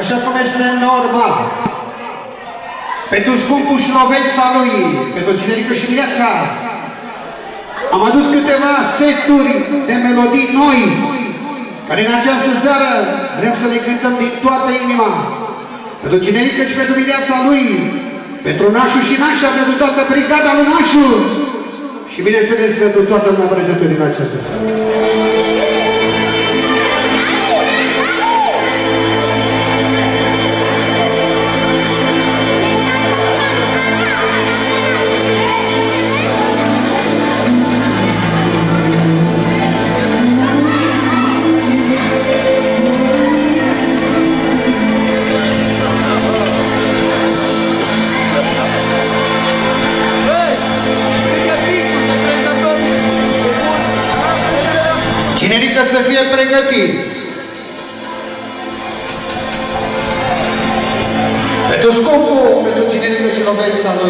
așa cum este normal. Pentru scumpul șlovența lui, pentru generică și mireasa, am adus câteva seturi de melodii noi, care în această seară vrem să le cântăm din toată inima. Pentru generică și pentru mireasa lui, pentru nașul și nașa, pentru toată brigada lui nașul și bineînțeles pentru toată lumea prezentă din această seară. Μπήκα σε θεία πρεγκατή. Με το σκοπό με το Τσιγενή με συνοβαίνει σαν το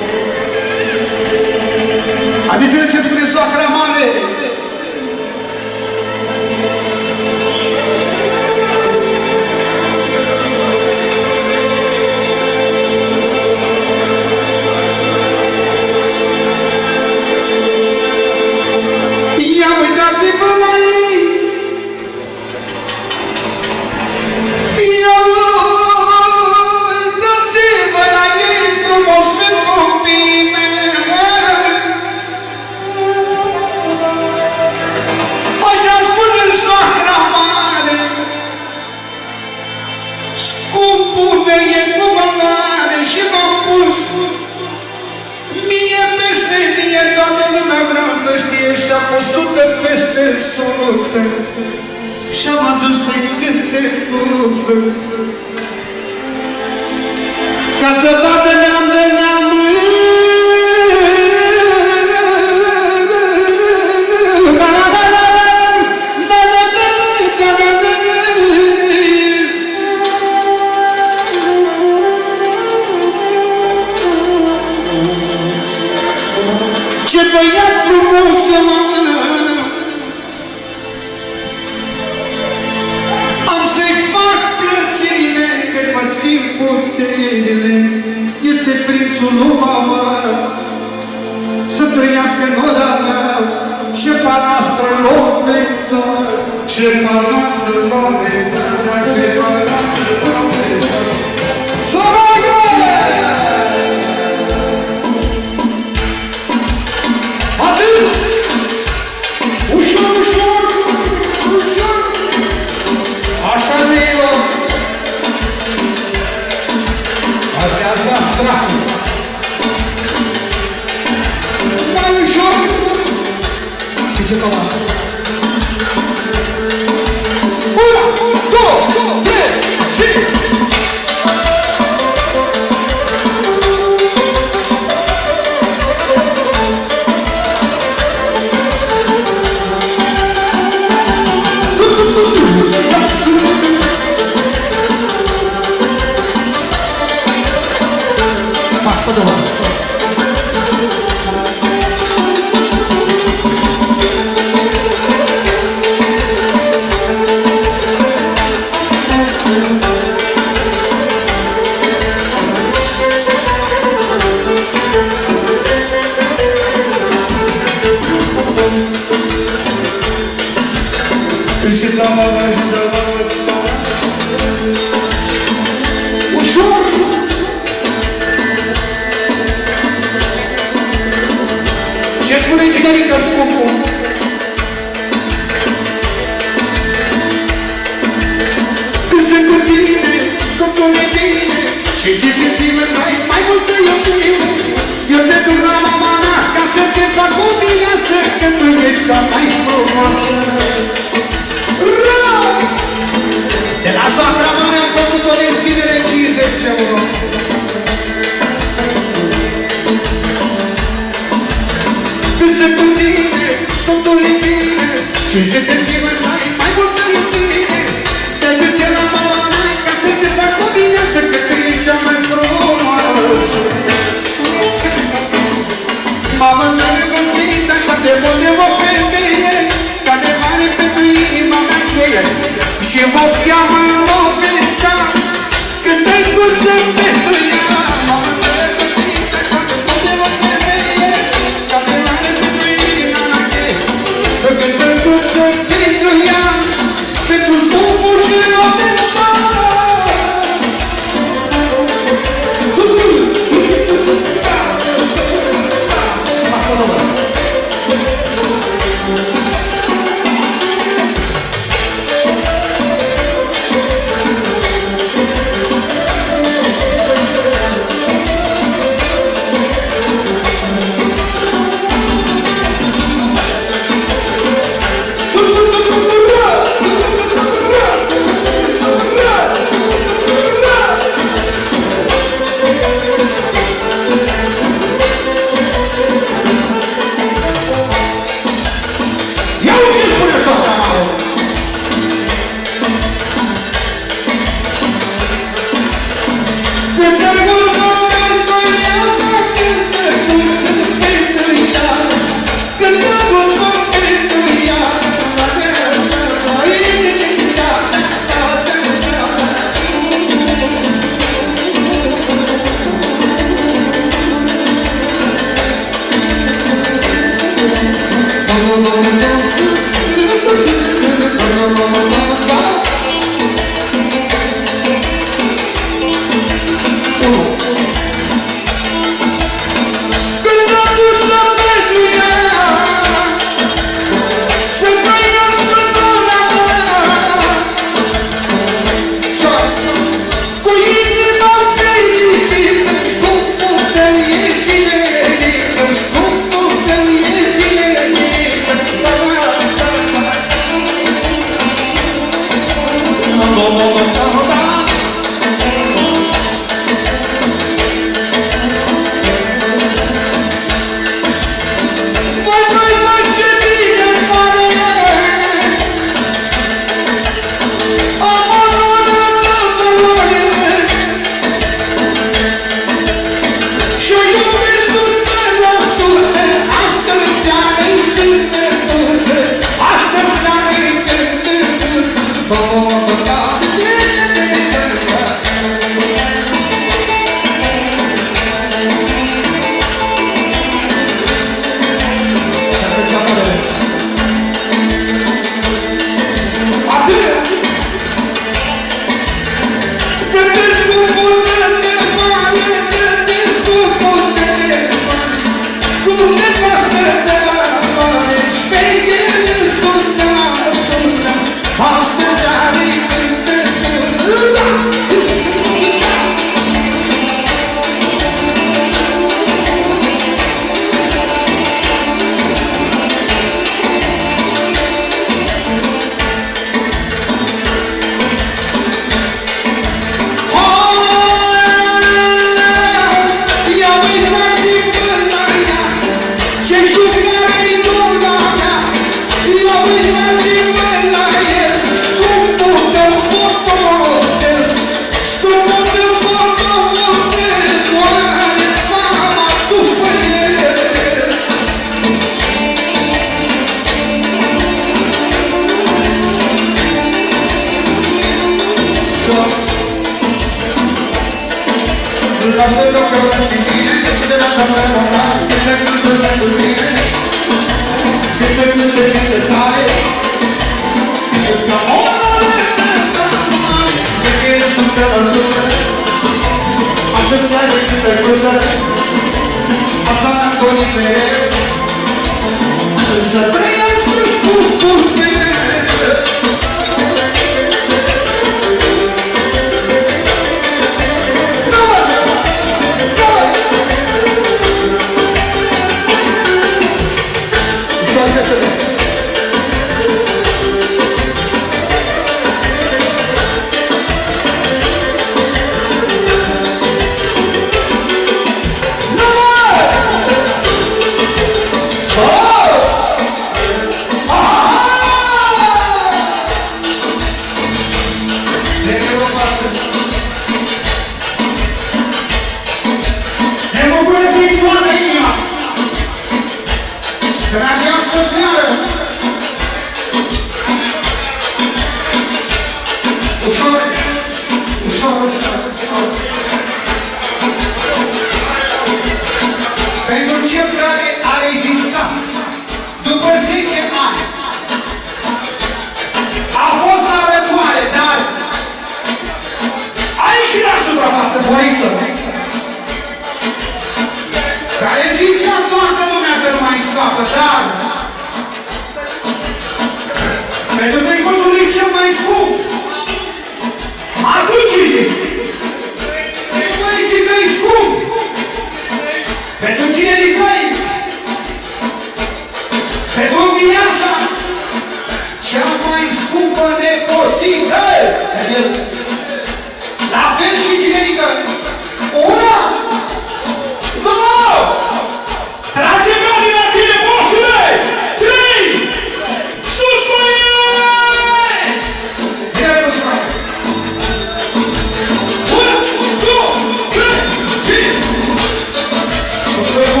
Thank you.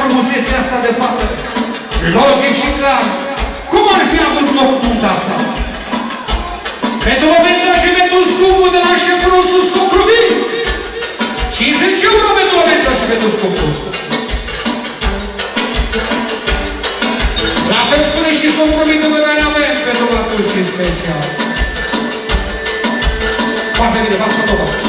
frumusețea asta de fată, logic și clar, cum ar fi avut loc punta asta? Petrovetra și Vetuscubul de la șefrosul Socruvin! 50 euro Petrovetra și Vetuscubul! La fel spune și Socruvin după care avem pentru atunci special. Foarte bine, v-ați făcut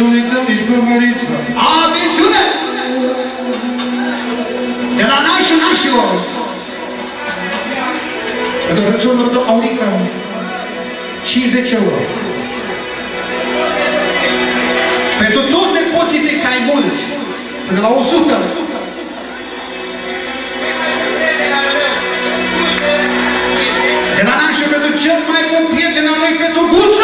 nu uităm nici pămârița. A, minciune! De la nașul nașilor. Dovrăționul tău, Aurica, 50 euro. Pentru toți nepoții de cai mulți, până la 100, De la nașul pentru cel mai bun prieten al lui Petruguțu,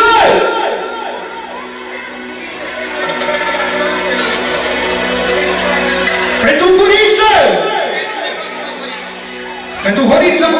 It's a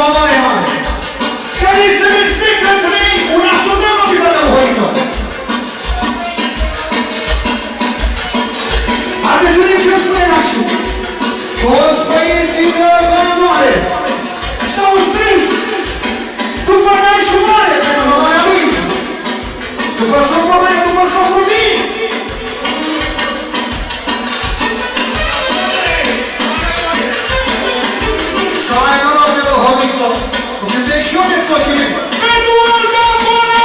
Valoare Mare, care se respectă între ei un asumăm în Fibana Horizont. Haideți să vedem ce spune nașul. Toți băieții de Valoare s-au strâns după nașul mare, pe valoarea lui, după sopul mai, după sopul mic, Sign I'm el Legione può dire Eduardo Pone!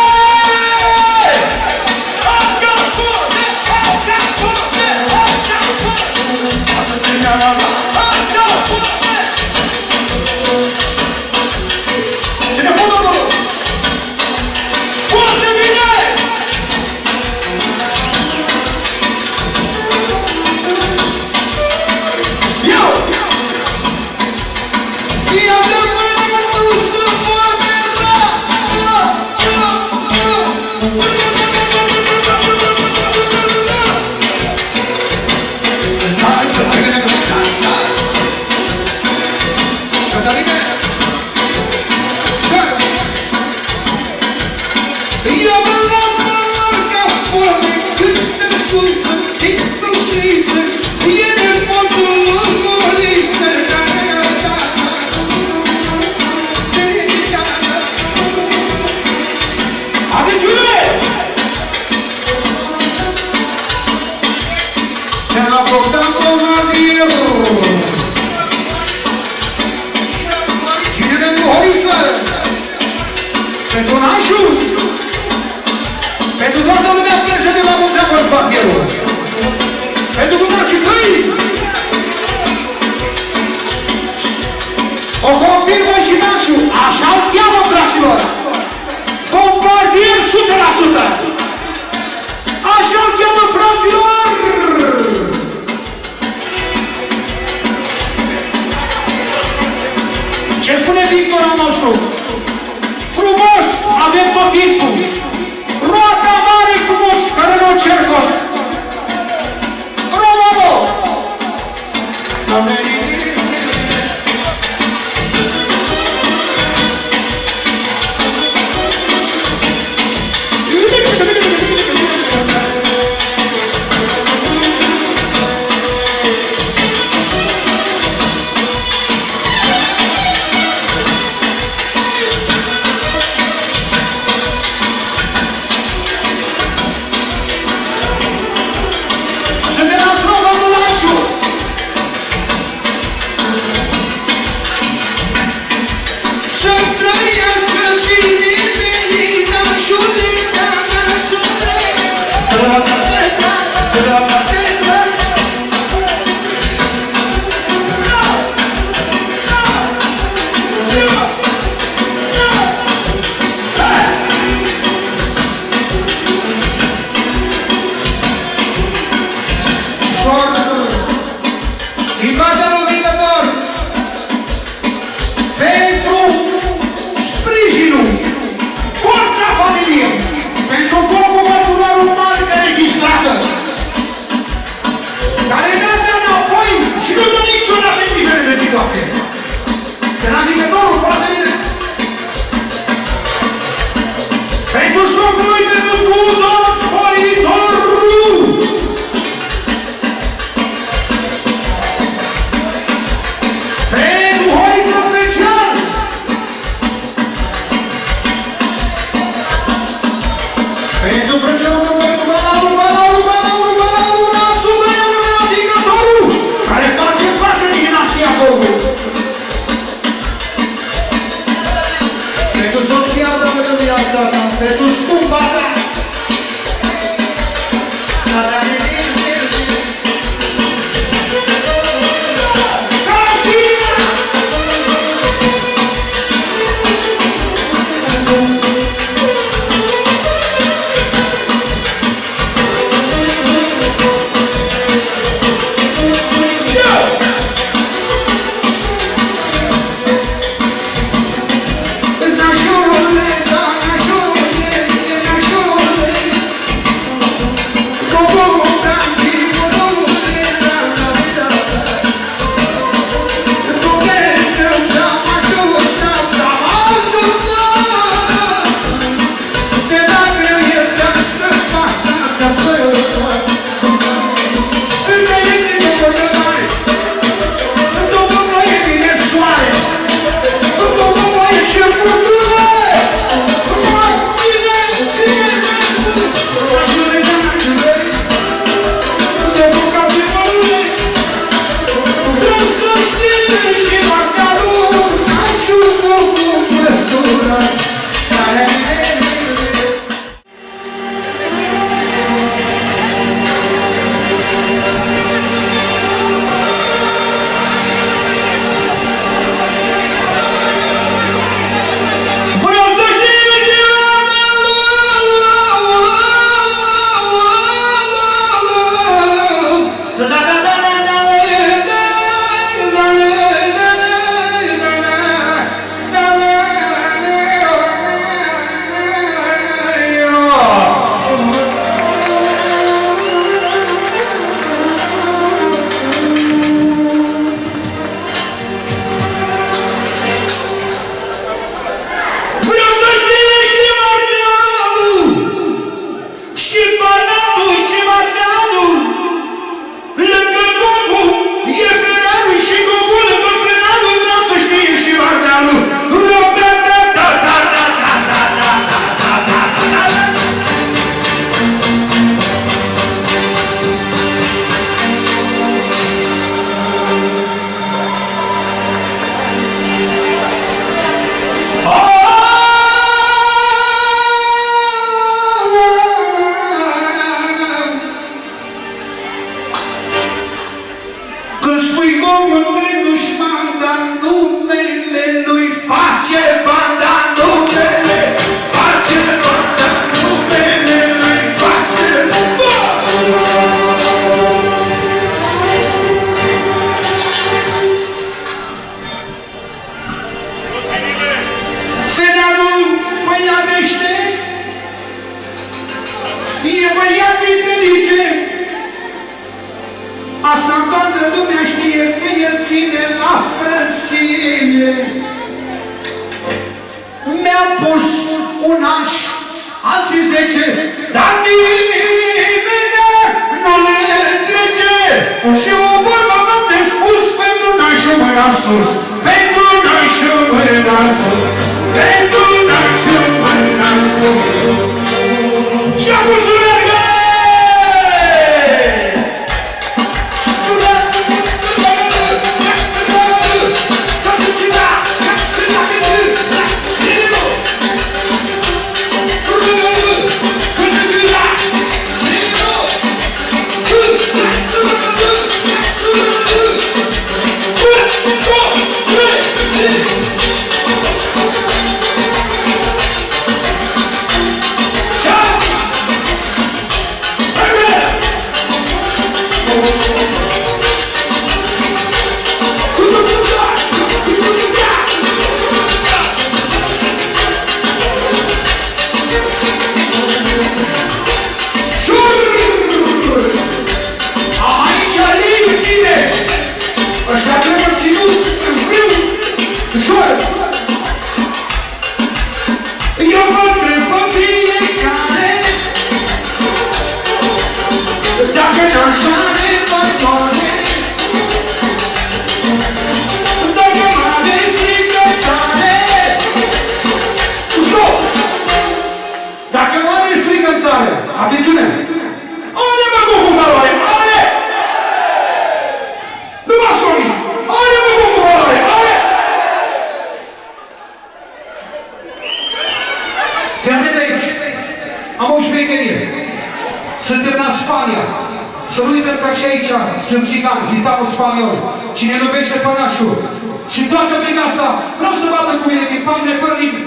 Acca Chuchu. Pentru toată lumea plesă de la munca bancherul. Pentru dumneavoastră tăi. O confirmă și nașul. Așa o cheamă, fraților. Bombardier 100%. Așa o cheamă Asta toată lumea știe că e avut șmecherie. Suntem la Spania. Să nu uităm că și aici sunt țigani, gitarul spaniol. Cine îl iubește pănașul. Și toată prin asta vreau să vadă cu mine din palme fără nimic.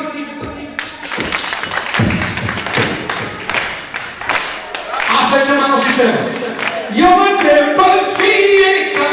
Asta e ce mai nou sistem. Eu întreb pe fiecare